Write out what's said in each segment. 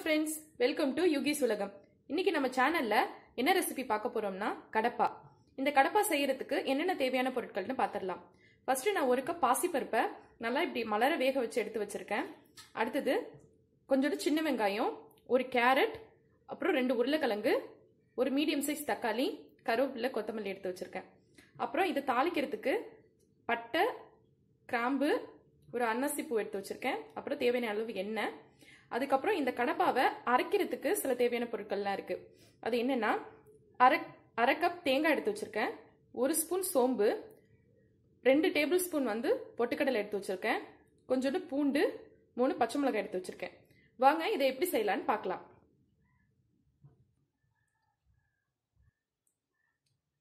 Friends welcome to யுகிஸ் உலகம் இன்னைக்கு நம்ம சேனல்ல என்ன ரெசிபி பார்க்க போறோம்னா கடப்பா. இந்த கடப்பா செய்யறதுக்கு என்னென்ன தேவையான பொருட்கள்னு பார்த்துடலாம். ஃபர்ஸ்ட் நான் ஒரு கப் பாசிப்பருப்பை நல்லா இப்படி மலர வேக வச்சு எடுத்து வச்சிருக்கேன். அடுத்தது கொஞ்சோண்டு சின்ன வெங்காயம் ஒரு கேரட் அப்புறம் ரெண்டு உருளைக்கிழங்கு ஒரு மீடியம் சைஸ் தக்காளி கருவேப்பிலை கொத்தமல்லி எடுத்து வச்சிருக்கேன். அப்புறம் இதை தாளிக்கிறதுக்கு பட்டை கிராம்பு ஒரு அன்னசி பூ எடுத்து வச்சிருக்கேன். அப்புறம் தேவையான அளவு எண்ணெய் அதுக்கப்புறம் இந்த கடப்பாவை அரைக்கிறதுக்கு சில தேவையான பொருட்கள்லாம் இருக்கு. அது என்னன்னா அரை அரை கப் தேங்காய் எடுத்து வச்சிருக்கேன். ஒரு ஸ்பூன் சோம்பு. ரெண்டு டேபிள் ஸ்பூன் வந்து பொட்டுக்கடலை எடுத்து வச்சிருக்கேன். கொஞ்சோண்டு பூண்டு மூணு பச்சை மிளகாய் எடுத்து வச்சிருக்கேன். வாங்க இதை எப்படி செய்யலான்னு பார்க்கலாம்.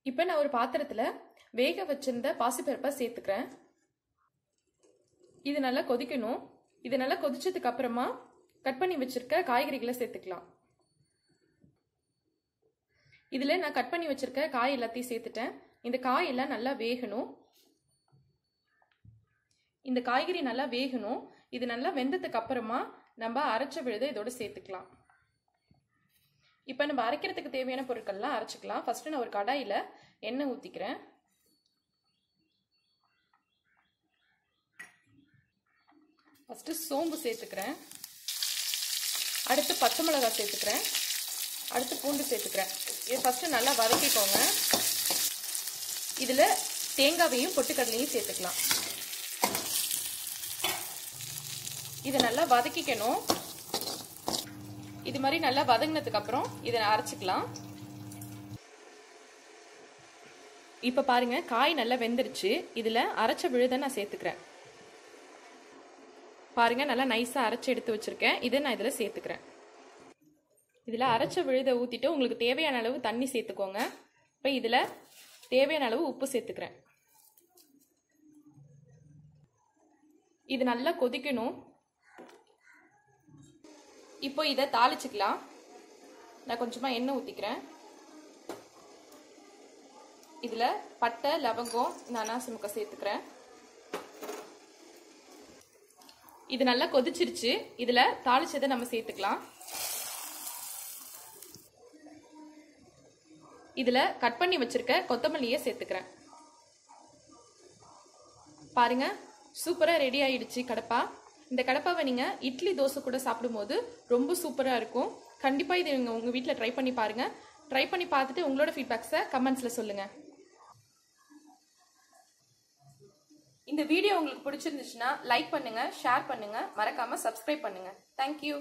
இப்போ நான் ஒரு பாத்திரத்தில் வேக வச்சிருந்த பாசிப்பருப்பை சேர்த்துக்கிறேன். இது நல்லா கொதிக்கணும். இது நல்லா கொதிச்சதுக்கு அப்புறமா கட் பண்ணி வச்சிருக்க காய்கறிகளை சேர்த்துக்கலாம். இதில் நான் கட் பண்ணி வச்சிருக்க காய் எல்லாத்தையும் சேர்த்துட்டேன். இந்த காய் எல்லாம் நல்லா வேகணும். இந்த காய்கறி நல்லா வேகணும். இது நல்லா வெந்ததுக்கு அப்புறமா நம்ம அரைச்ச விழுதை இதோட சேர்த்துக்கலாம். இப்போ நம்ம அரைக்கிறதுக்கு தேவையான பொருட்கள்லாம் அரைச்சிக்கலாம். ஃபஸ்ட்டு நான் ஒரு கடாயில் எண்ணெய் ஊற்றிக்கிறேன் ஃபஸ்ட்டு சோம்பு சேர்த்துக்கிறேன். அடுத்து பச்சை மிளகாய் சேர்த்துக்கிறேன். அடுத்து பூண்டு சேர்த்துக்கிறேன். இது ஃபஸ்ட்டு நல்லா வதக்கிக்கோங்க. இதில் தேங்காவையும் பொட்டுக்கடலையும் சேர்த்துக்கலாம். இதை நல்லா வதக்கிக்கணும். இது மாதிரி நல்லா வதங்கினதுக்கப்புறம் இதை அரைச்சிக்கலாம். இப்போ பாருங்கள் காய் நல்லா வெந்துருச்சு. இதில் அரைச்ச விழுதை நான் சேர்த்துக்கிறேன். பாருங்க நல்லா நைஸாக அரைச்சி எடுத்து வச்சிருக்கேன். இதை நான் இதில் சேர்த்துக்கிறேன். இதில் அரைச்ச விழுதை ஊற்றிட்டு உங்களுக்கு தேவையான அளவு தண்ணி சேர்த்துக்கோங்க. இப்போ இதில் தேவையான அளவு உப்பு சேர்த்துக்கிறேன். இது நல்லா கொதிக்கணும். இப்போ இதை தாளிச்சுக்கலாம். நான் கொஞ்சமாக எண்ணெய் ஊற்றிக்கிறேன் இதில் பட்டை லவங்கம் நான் முக்கை சேர்த்துக்கிறேன். இது நல்லா கொதிச்சிருச்சு. இதில் தாளிச்சதை நம்ம சேர்த்துக்கலாம். இதில் கட் பண்ணி வச்சுருக்க கொத்தமல்லியை சேர்த்துக்கிறேன். பாருங்க சூப்பராக ரெடி ஆயிடுச்சு கடப்பா. இந்த கடப்பாவை நீங்கள் இட்லி தோசை கூட சாப்பிடும்போது ரொம்ப சூப்பராக இருக்கும். கண்டிப்பாக இது நீங்கள் உங்கள் வீட்டில் ட்ரை பண்ணி பாருங்கள் ட்ரை பண்ணி பார்த்துட்டு உங்களோட ஃபீட்பேக்ஸை கமெண்ட்ஸில் சொல்லுங்கள் இந்த வீடியோ உங்களுக்கு பிடிச்சிருந்துச்சுன்னா லைக் பண்ணுங்க ஷேர் பண்ணுங்க. மறக்காம சப்ஸ்கிரைப் பண்ணுங்க. தேங்க்யூ